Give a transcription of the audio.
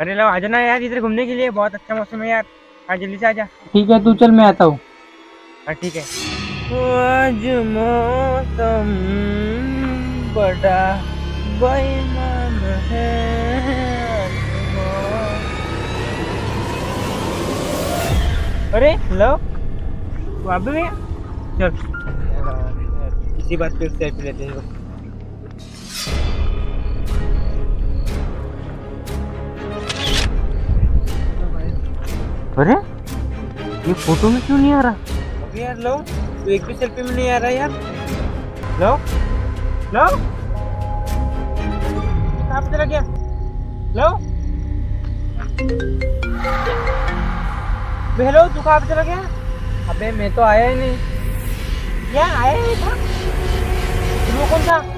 अरे लो आ जाना यार इधर घूमने के लिए बहुत अच्छा मौसम है यार। आ जल्दी से आ जा। ठीक है तू चल मैं आता हूँ। हाँ ठीक है। आज मौसम बड़ा बेईमान है। अरे लो। तू आ भी गया? चल। इसी बात पे सेल्फी लेते हैं। अरे, ये फ़ोटो में क्यों नहीं आ रहा? अबे यार, लो, तू एक भी सेल्फी में नहीं आ रहा यार। लो लो। कहाँ पे चला गया। लो। हेलो तू कहाँ पे चला गया? अबे, मैं तो आया ही नहीं। क्या आया ही था। वो कौन था?